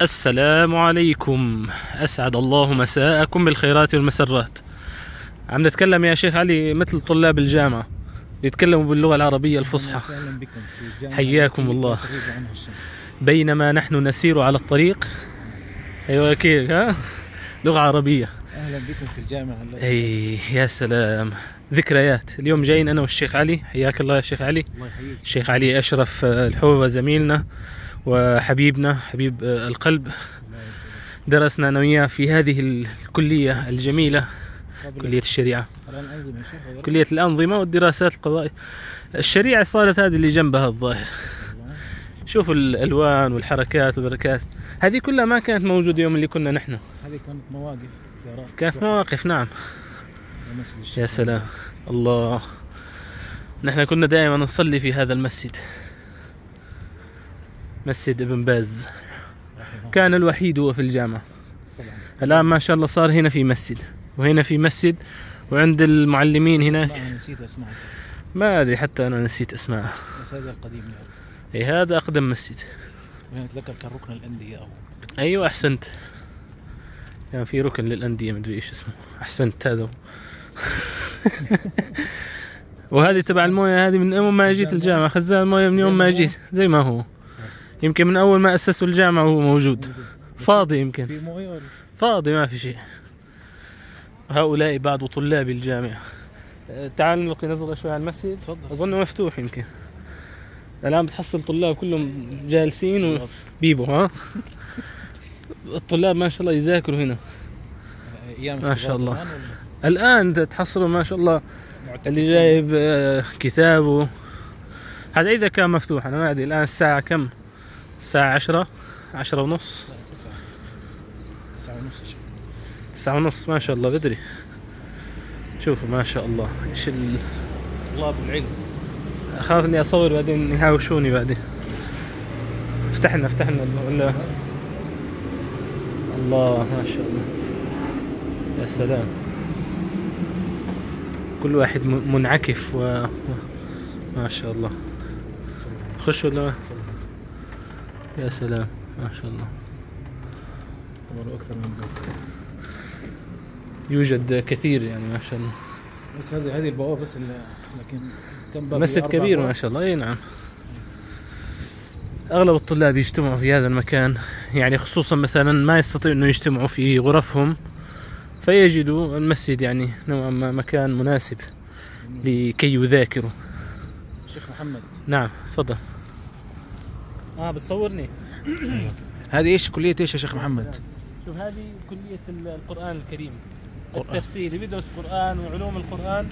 السلام عليكم. أسعد الله مساءكم بالخيرات والمسرات. عم نتكلم يا شيخ علي مثل طلاب الجامعة يتكلموا باللغة العربية الفصحى. حياكم الله. بينما نحن نسير على الطريق. أيوة كيف ها؟ لغة عربية. أهلا بكم في الجامعة. أي يا سلام. ذكريات. اليوم جايين أنا والشيخ علي. حياك الله يا شيخ علي. الله يحييك. الشيخ علي أشرف الحوبة زميلنا وحبيبنا حبيب آه، القلب. درسنا أنا وياه في هذه الكلية الجميلة قبل كلية الشريعة. الان انظمة يا شيخ ولا؟ كلية الأنظمة والدراسات القضائية. الشريعة صارت هذه اللي جنبها الظاهر. شوفوا الألوان والحركات والبركات. هذه كلها ما كانت موجودة يوم اللي كنا نحن. هذه كانت مواقف زيارات كانت مواقف نعم. يا سلام. الله. نحن كنا دائما نصلي في هذا المسجد. مسجد ابن باز. كان الوحيد هو في الجامعة. الآن ما شاء الله صار هنا في مسجد. وهنا في مسجد وعند المعلمين هناك اسمعها نسيت ما أدري حتى أنا نسيت أسماء. بس هذا القديم يعني. أي هذا أقدم مسجد. وهنا أتذكر كان ركن الأندية أو أيوة أحسنت. كان في ركن للأندية مدري إيش اسمه. أحسنت هذا. وهذه تبع الموية هذه من اول ما جيت الجامعة. خزان الموية من يوم ما جيت زي ما هو. يمكن من أول ما أسسوا الجامعة وهو موجود. فاضي يمكن. فاضي ما في شيء. هؤلاء بعض طلاب الجامعة. أه، تعال نلقي نظرة شوي على المسجد. تفضل. أظنه مفتوح يمكن. الآن بتحصل طلاب كلهم جالسين وبيبو ها؟ الطلاب ما شاء الله يذاكروا هنا. ما شاء الله. الآن تحصلوا ما شاء الله؟ اللي جايب آه، كتابه. هذا إذا كان مفتوح أنا ما أدري الآن الساعة كم؟ الساعة عشرة عشرة ونص. لا، تسعة تسعة ونص تسعة ونص ما شاء الله بدري. شوفوا ما شاء الله. إيش ال... طلاب العلم اخاف اني أصور بعدين يهاوشوني بعدين. افتح لنا افتح لنا ولا الله ما شاء الله. يا سلام. كل واحد منعكف و... و... ما شاء الله. خش ولا يا سلام ما شاء الله. طبعا أكثر من بيت يوجد كثير يعني ما شاء الله. بس هذه هذه البوابه بس لكن كم باب؟ مسجد كبير. ما شاء الله. إي نعم. أغلب الطلاب يجتمعوا في هذا المكان. يعني خصوصا مثلا ما يستطيعوا إنه يجتمعوا في غرفهم فيجدوا المسجد يعني نوعا ما مكان مناسب لكي يذاكروا. شيخ محمد. نعم تفضل. آه بتصورني. هذه إيش؟ كلية إيش يا شيخ محمد؟ شوف هذه كلية القرآن الكريم. قرآن. التفسير اللي بيدرس قرآن وعلوم القرآن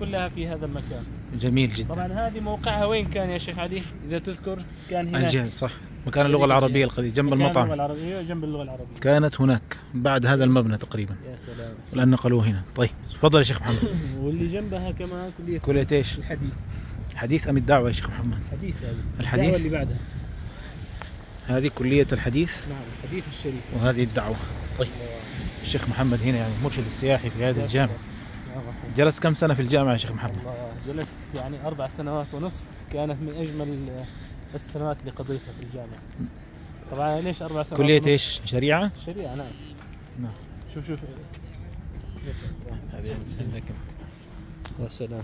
كلها في هذا المكان. جميل جدا. طبعا هذه موقعها وين كان يا شيخ علي؟ إذا تذكر كان هناك. الجهل صح. مكان اللغة العربية القديم جنب مكان المطعم العربية جنب اللغة العربية. كانت هناك بعد هذا المبنى تقريبا. يا سلام. والان نقلوه هنا. طيب تفضل يا شيخ محمد. واللي جنبها كمان كلية كلية إيش؟ الحديث. حديث أم الدعوة يا شيخ محمد؟ حديث هذه. الحديث؟ اللي بعدها. هذه كلية الحديث. نعم الحديث الشريف. وهذه الدعوة. طيب. الشيخ محمد هنا يعني مرشد السياحي في هذه الجامعة. جلس كم سنة في الجامعة يا شيخ محمد؟ جلست يعني أربع سنوات ونصف كانت من أجمل السنوات اللي قضيتها في الجامعة. طبعا ليش أربع سنوات كلية ونصف؟ إيش؟ شريعة؟ شريعة نعم. نعم. شوف شوف. هذه عندك. يا سلام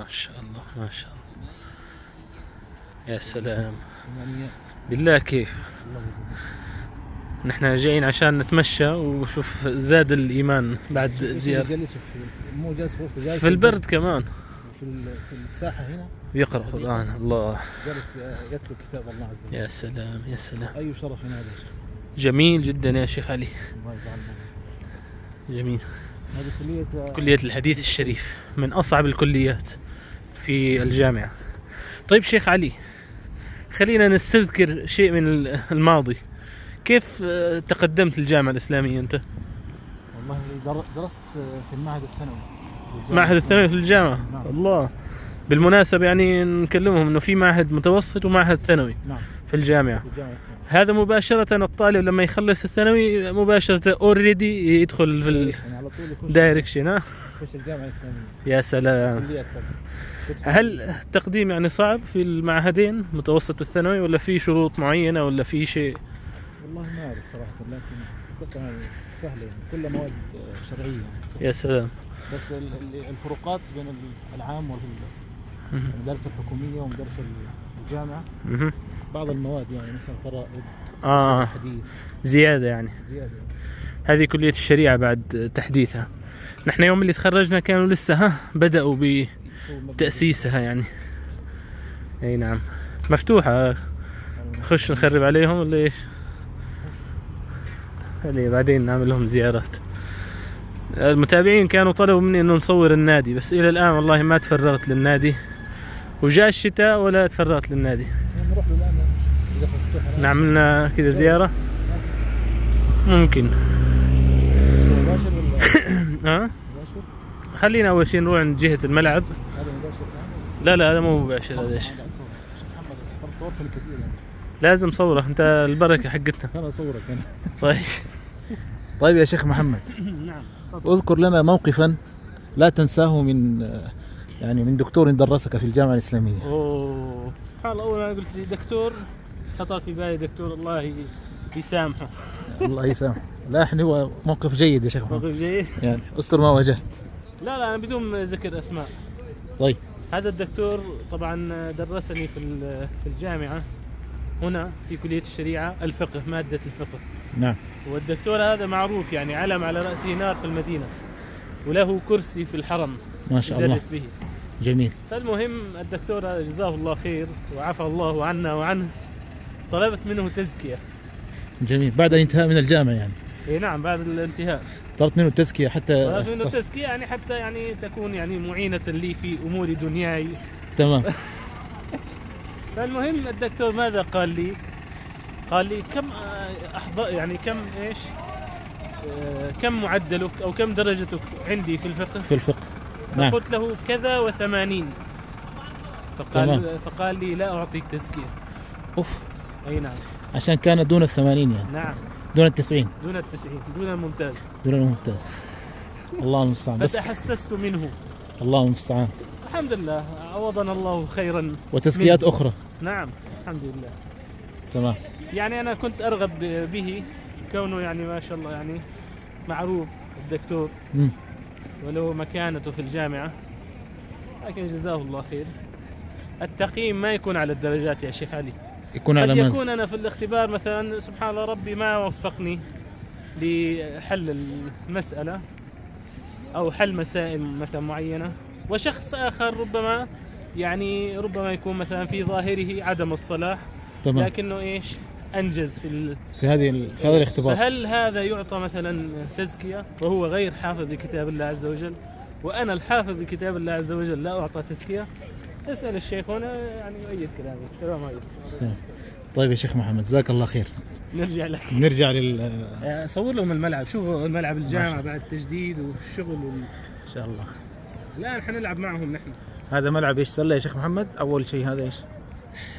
ما شاء الله ما شاء الله. يا سلام. يعني بالله كيف؟ نحن جايين عشان نتمشى وشوف زاد الإيمان بعد في مو جالس في البرد كمان. في ال- في الساحة هنا. يقرأ قرآن الله. جالس يتلو كتاب الله عز وجل. يا سلام يا سلام. أي شرف هذا يا شيخ؟ جميل جدا يا شيخ علي. الله جميل. هذه كلية كلية الحديث الشريف من أصعب الكليات. في الجامعة. طيب شيخ علي خلينا نستذكر شيء من الماضي. كيف آه، تقدمت الجامعة الإسلامية أنت؟ والله در- درست في المعهد الثانوي. معهد الثانوي في الجامعة؟ نعم. الله. بالمناسبة يعني نكلمهم إنه في معهد متوسط ومعهد ثانوي نعم. في الجامعة. في الاسلاميه هذا مباشرة الطالب لما يخلص الثانوي مباشرة already يدخل في يعني على طول يخش ال direction ها يخش الجامعة الإسلامية. يا سلام. هل التقديم يعني صعب في المعهدين متوسط والثانوي ولا في شروط معينة ولا في شيء؟ والله ما أعرف صراحة لكن أتوقع يعني سهلة يعني. كلها مواد شرعية. يعني يا سلام. بس ال- ال- الفروقات بين ال- العام. والمدارس الحكومية ومدارس الجامعة. بعض المواد يعني مثلا فرائض آه. حديث. زيادة يعني. زيادة. هذه كلية الشريعة بعد تحديثها. نحن يوم اللي تخرجنا كانوا لسه ها بدأوا بتأسيسها يعني. إي نعم. مفتوحة. خش نخرب عليهم ولا إيش؟ اللي بعدين نعمل لهم زيارات. المتابعين كانوا طلبوا مني إنه نصور النادي بس إلى الآن والله ما تفرغت للنادي. وجاء الشتاء ولا تفرغت للنادي. نروح له الان. نعملنا كذا زيارة. ممكن. ها؟ مباشر؟ خلينا أول شيء نروح عند جهة الملعب. لا لا هذا مو مباشر هذا إيش؟ صورت يعني لازم صورة أنت البركة حقتنا. أنا اصورك أنا. طيب. طيب يا شيخ محمد. نعم اذكر لنا موقفا لا تنساه من يعني من دكتور درسك في الجامعة الإسلامية. أوه. سبحان الله أول ما قلت لي دكتور خطر في بالي دكتور الله يسامحه. الله يسامحك لا إحنا هو موقف جيد يا شيخ محمد. موقف جيد؟ يعني أستر ما واجهت. لا لا أنا بدون ذكر أسماء. طيب. هذا الدكتور طبعا درسني في في الجامعة هنا في كلية الشريعة الفقه مادة الفقه. نعم. والدكتور هذا معروف يعني علم على رأسه نار في المدينة وله كرسي في الحرم ما شاء الله. يدرس به. جميل. فالمهم الدكتور جزاه الله خير وعفى الله عنا وعنه طلبت منه تزكية. جميل. بعد الانتهاء من الجامعة يعني. إي نعم بعد الانتهاء. طلبت منه التزكية حتى طلبت منه تزكية يعني حتى يعني تكون يعني معينة لي في أمور دنياي. تمام. فالمهم الدكتور ماذا قال لي؟ قال لي كم أحضر يعني كم إيش؟ آه، كم معدلك أو كم درجتك عندي في الفقه؟ في الفقه. نعم. فقلت له كذا وثمانين. تمام. فقال فقال لي لا أعطيك تزكية. أوف. أي نعم. عشان كانت دون الثمانين يعني. نعم. دون التسعين. دون التسعين. دون الممتاز. دون الممتاز. الله المستعان. بس فتحسست منه. الله المستعان. الحمد لله. عوضنا الله خيرا وتزكيات أخرى. نعم. الحمد لله. تمام. يعني أنا كنت أرغب به. كونه يعني ما شاء الله يعني معروف الدكتور. مم. وله مكانته في الجامعة. لكن جزاه الله خير. التقييم ما يكون على الدرجات يا شيخ علي. يكون قد على من يكون أنا في الاختبار مثلا سبحان الله ربي ما وفقني لحل المسألة أو حل مسائل مثلا معينة. وشخص آخر ربما يعني ربما يكون مثلا في ظاهره عدم الصلاح تمام. لكنه إيش؟ أنجز في ال... في هذه ال- في هذا الاختبار. فهل هذا يعطى مثلا تزكية؟ وهو غير حافظ لكتاب الله عز وجل. وأنا الحافظ لكتاب الله عز وجل لا أعطى تزكية. اسأل الشيخ هنا يعني يؤيد كلامي السلام عليكم. سلام. طيب يا شيخ محمد جزاك الله خير. نرجع لك. نرجع لل صور لهم الملعب. شوفوا الملعب الجامعة بعد تجديد والشغل وال... إن شاء الله. الآن حنلعب معهم نحن. هذا ملعب إيش؟ سلة يا شيخ محمد؟ أول شيء هذا إيش؟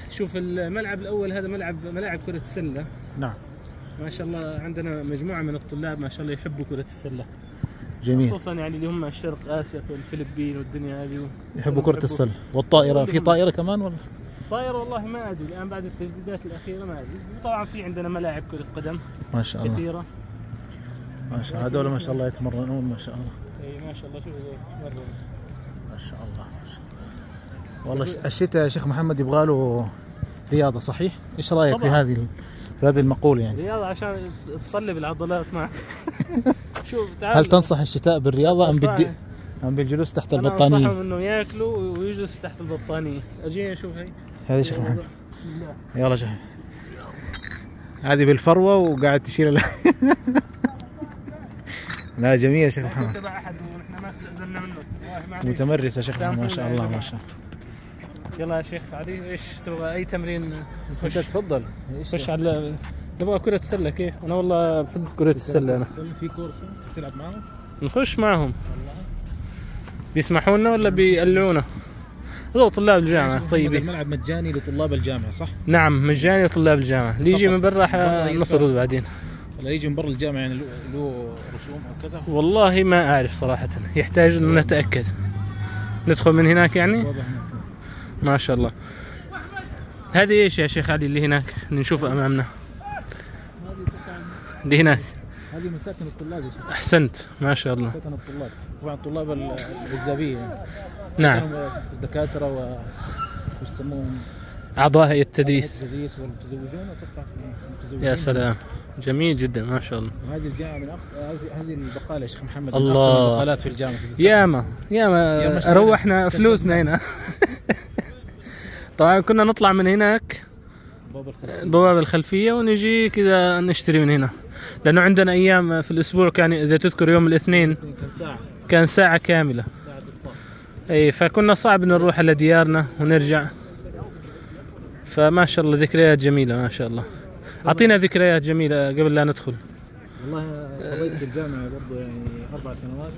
شوف الملعب الأول هذا ملعب ملاعب كرة السلة. نعم. ما شاء الله عندنا مجموعة من الطلاب ما شاء الله يحبوا كرة السلة. جميل. خصوصا يعني اللي هم شرق آسيا والفلبين والدنيا هذه. يحبوا كرة السلة. والطائرة في طائرة كمان ولا؟ طايرة والله ما أدري الآن بعد التجديدات الأخيرة ما أدري. طبعا في عندنا ملاعب كرة قدم ما شاء الله. كثيرة. ما شاء الله. هذول ما شاء الله يتمرنون ما شاء الله. إي ما شاء الله. شوفوا ما شاء الله والله الشتاء يا شيخ محمد يبغى له رياضة صحيح؟ إيش رأيك في طبعاً. في هذه المقولة يعني؟ رياضة عشان تصلب العضلات معك. شوف تعال. هل تنصح الشتاء بالرياضة بالد... بالد... أم بالجلوس تحت البطانية؟ انصحهم إنه ياكلوا ويجلسوا تحت البطانية. اجيني أشوف هي يا شيخ محمد يلا شيخ هذه بالفروة وقاعد تشيل ال- لا جميل يا شيخ محمد. تبع أحد ونحن ما استاذنا منه. متمرس يا شيخ محمد ما شاء الله ما شاء الله. يلا يا شيخ علي إيش تبغى أي تمرين نخش تفضل نخش على نبغى كرة السلة كيف؟ أنا والله بحب كرة السلة أنا في كورس تلعب معهم؟ نخش معهم بيسمحوا لنا ولا بيقلعونا؟ هذول طلاب الجامعة طيبين الملعب مجاني لطلاب الجامعة صح؟ نعم مجاني لطلاب الجامعة اللي يجي. من برا. نطرد بعدين ولا يجي من برا الجامعة يعني له- رسوم أو كذا؟ والله ما أعرف صراحة يحتاج أن نتأكد ندخل من هناك يعني. ما شاء الله. هذه إيش يا شيخ؟ علي اللي هناك. نشوفها أمامنا. اللي هناك. هذه مساكن الطلاب أحسنت. ما شاء الله. مساكن الطلاب. طبعا الطلاب ال- العزابيه يعني. نعم. الدكاتره و يسموهم؟ أعضاء هيئه التدريس. التدريس والمتزوجون أتوقع. المتزوجين يا سلام. جميل جدا ما شاء الله. وهذه الجامعة من أخ... هذه البقالة يا شيخ محمد. الله. البقالات في الجامعة. ياما. ياما. روحنا فلوسنا هنا. طبعا كنا نطلع من هناك. البوابة الخلفية. ونجي كذا نشتري من هنا. لأنه عندنا أيام في الأسبوع كان إذا تذكر يوم الاثنين كان ساعة. كان ساعة كاملة. افطار أي فكنا صعب نروح على ديارنا ونرجع. فما شاء الله ذكريات جميلة ما شاء الله. أعطينا ذكريات جميلة قبل لا ندخل. والله قضيت في الجامعة برضه يعني أربع سنوات.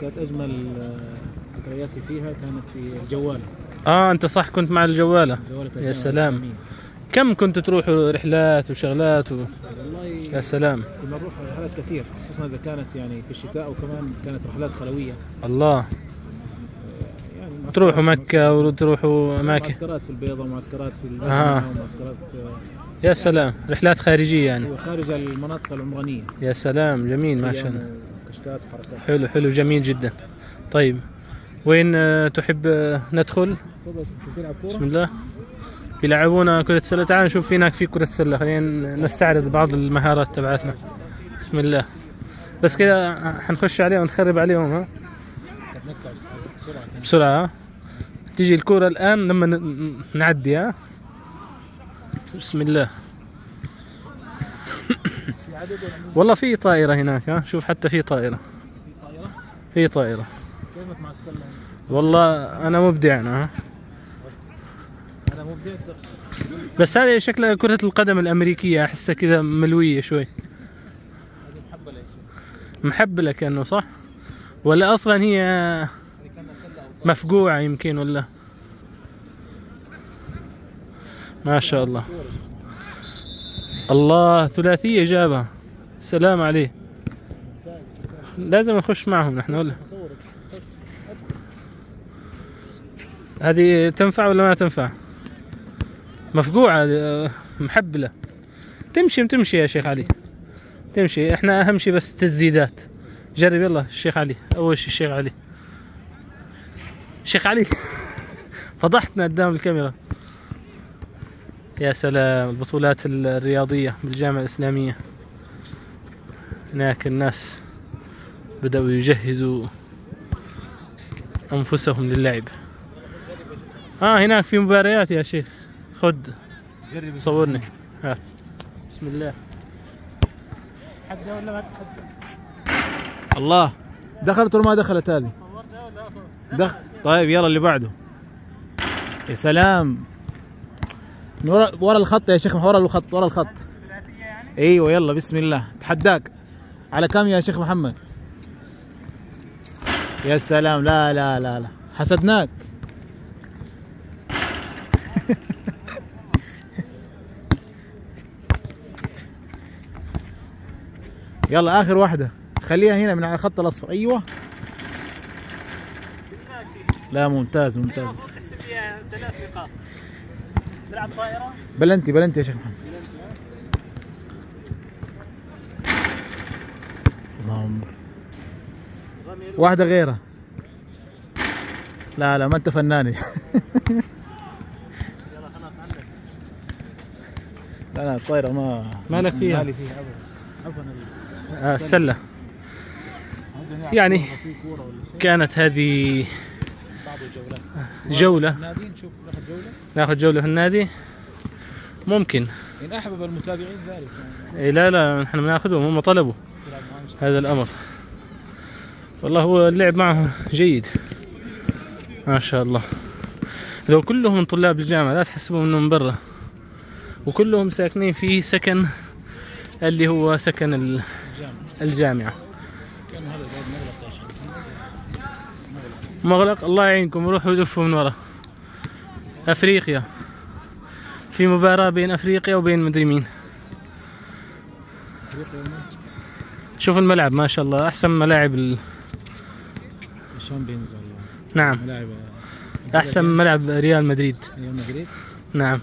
كانت أجمل آه، ذكرياتي فيها كانت في الجوال. آه أنت صح كنت مع الجوالة. جوالة يا سلام. الإسلامية. كم كنت تروحوا رحلات وشغلات و... والله يا سلام. كنا نروح رحلات كثير خصوصا إذا كانت يعني في الشتاء وكمان كانت رحلات خلوية. الله. يعني معسكرات- تروحوا مكة وتروحوا أماكن. معسكرات في البيضة ومعسكرات في آه. ومعسكرات آه، يا سلام. رحلات خارجية يعني. أيوة، خارج المناطق العمرانية. يا سلام جميل ما شاء الله. وحركات. حلو حلو جميل جدا. طيب. وين آه، تحب آه، ندخل؟ بسم الله. بيلعبونا كرة سلة تعال نشوف في هناك في كرة سلة. خلينا نستعرض بعض المهارات تبعتنا. بسم الله. بس كذا حنخش عليهم ونخرب عليهم ها؟ بسرعة ها؟ تيجي الكرة الآن لما نعدي ها؟ بسم الله؟ والله في طائرة هناك ها؟ شوف حتى في طائرة في طائرة. في طائرة. كيفك مع السلة؟ والله أنا مبدع أنا. ها أنا مبدع. بس هذه شكلها كرة القدم الأمريكية أحسها كذا ملوية شوي. محبلة كأنه صح؟ ولا أصلا هي طائرة مفقوعة يمكن ولا؟ ما شاء الله. الله ثلاثية جابها سلام عليه لازم نخش معهم نحن ولا؟ هذه تنفع ولا ما تنفع؟ مفقوعة آه، محبلة. تمشي تمشي يا شيخ علي. تمشي. إحنا أهم شيء بس تسديدات. جرب يلا الشيخ علي. أول شيء الشيخ علي. شيخ علي. فضحتنا قدام الكاميرا. يا سلام البطولات الرياضية بالجامعة الإسلامية. هناك الناس بدأوا يجهزوا أنفسهم للعب. آه هناك في مباريات يا شيخ. خد. جرب. صورني. هات بسم الله. حقه ولا ما الله. دخلت ولا ما دخلت هذه؟ دخل طيب يلا اللي بعده. يا سلام. من ورا ورا الخط يا شيخ ورا الخط ورا الخط. أيوه يلا بسم الله. تحداك. على كم يا شيخ محمد؟ يا سلام. لا لا لا لا. حسدناك. يلا آخر واحدة. خليها هنا من على الخط الأصفر. أيوه. لا ممتاز ممتاز. بلنتي بلنتي يا شيخ محمد. اللهم واحدة غيرها. لا لا ما أنت فناني يلا خلاص عندك لا الطايرة ما مالك فيها؟ مالي فيها ابدا. عفوا آه السلة. يعني كانت هذه جولة. ناخذ جولة في النادي؟ ممكن. إن أحبب المتابعين ذلك. يعني إيه لا لا نحن بناخذهم هم طلبوا. هذا الأمر. والله هو اللعب معهم جيد. ما شاء الله. لو كلهم من طلاب الجامعة لا تحسبوا إنهم من برا. وكلهم ساكنين في سكن اللي هو سكن ال- الجامعة. الجامعة كان هذا الباب مغلق يا شيخ مغلق الله يعينكم روحوا دفوا من ورا. أفريقيا. في مباراة بين أفريقيا وبين مدري مين. شوف الملعب ما شاء الله أحسن ملاعب ال... نعم. ملاعب أحسن ملعب ريال مدريد. ريال مدريد؟ نعم.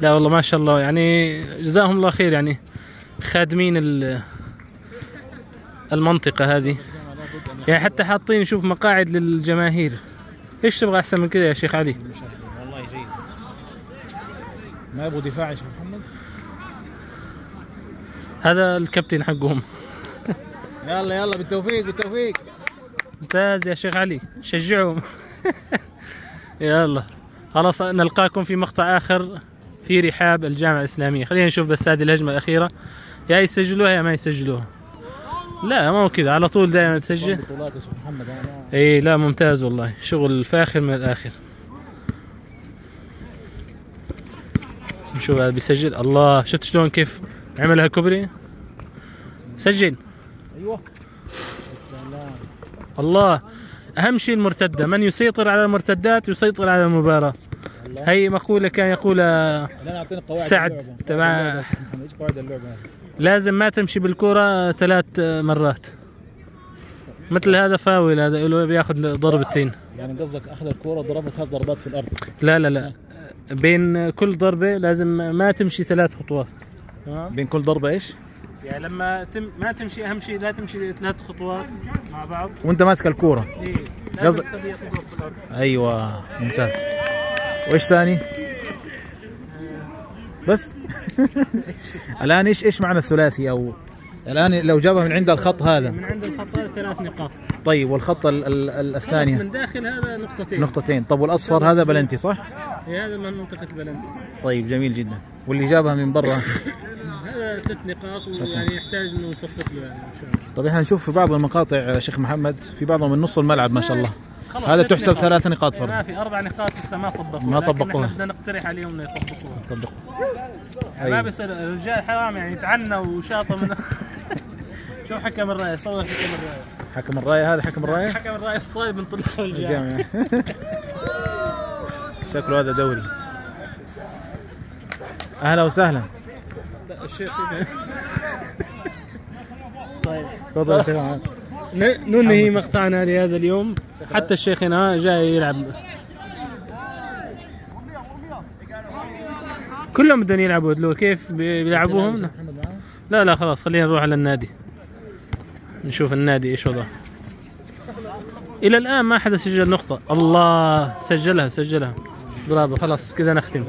لا والله ما شاء الله. يعني جزاهم الله خير يعني خادمين ال- المنطقة هذه. يعني حتى حاطين شوف مقاعد للجماهير. إيش تبغى أحسن من كذا يا شيخ علي؟ والله جيد. ما يبغوا دفاع يا شيخ محمد؟ هذا الكابتن حقهم. يلا يلا بالتوفيق بالتوفيق. ممتاز يا شيخ علي. شجعهم. يلا. خلاص نلقاكم في مقطع آخر. في رحاب الجامعة الإسلامية. خلينا نشوف بس هذه الهجمة الأخيرة. يا يسجلوها يا ما يسجلوها. لا مو كذا. على طول دائما تسجل. إي لا ممتاز والله. شغل فاخر من الآخر. نشوف هذا بيسجل. الله شفت شلون كيف عملها كوبري؟ سجل. أيوه. الله أهم شيء المرتدة. من يسيطر على المرتدات يسيطر على المباراة. هي مقولة كان يقولها سعد. تبع-؟ لازم ما تمشي بالكرة ثلاث مرات. مثل هذا فاول هذا يقولوا بياخذ ضربتين يعني قصدك أخذ الكوره ضربت ثلاث ضربات في الأرض. لا لا لا. بين كل ضربة لازم ما تمشي ثلاث خطوات. تمام؟ بين كل ضربة إيش؟ يعني لما تم ما تمشي أهم شيء لا تمشي ثلاث خطوات مع بعض. وأنت ماسك الكورة. قصد- الأرض. أيوه ممتاز. وإيش ثاني؟ بس. الآن إيش إيش معنى الثلاثي؟ أو الآن لو جابها من عند الخط هذا. من عند الخط هذا ثلاث نقاط. طيب والخط ال ال ال خلاص الثاني. من داخل هذا نقطتين. نقطتين. طب والأصفر هذا بلنتي صح؟ إيه، هذا من منطقة بلنتي. طيب جميل جدا. واللي جابها من برا؟ هذا ثلاث نقاط ويعني يحتاج إنه نصفق له يعني طيب إحنا نشوف في بعض المقاطع شيخ محمد في بعضهم من نص الملعب ما شاء الله. خلاص هذا تحسب. ثلاث نقاط إيه، فرق ما في أربع نقاط لسه ما طبقوها ما طبقوها. بدنا نقترح عليهم إنه يطبقوها. طبق يعني ما أيوة. بيصير الرجال حرام يعني يتعنى وشاطه من شوف حكم الرايه صور حكم الرايه حكم الرايه هذا حكم الرايه حكم الرايه طيب من طلاب الجامعة. شكله هذا دوري. أهلا وسهلا. لا، الشيخ طيب تفضل محمد. ن- ننهي مقطعنا لهذا اليوم. حتى الشيخ هنا جاي يلعب. كلهم بدهم يلعبوا. دلو كيف بي- بيلعبوهم؟ معاه لا لا خلاص خلينا نروح على النادي. نشوف النادي إيش وضعه. إلى الآن ما حدا سجل نقطة. الله سجلها سجلها. برافو خلاص كذا نختم.